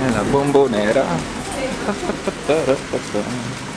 è la bombonera.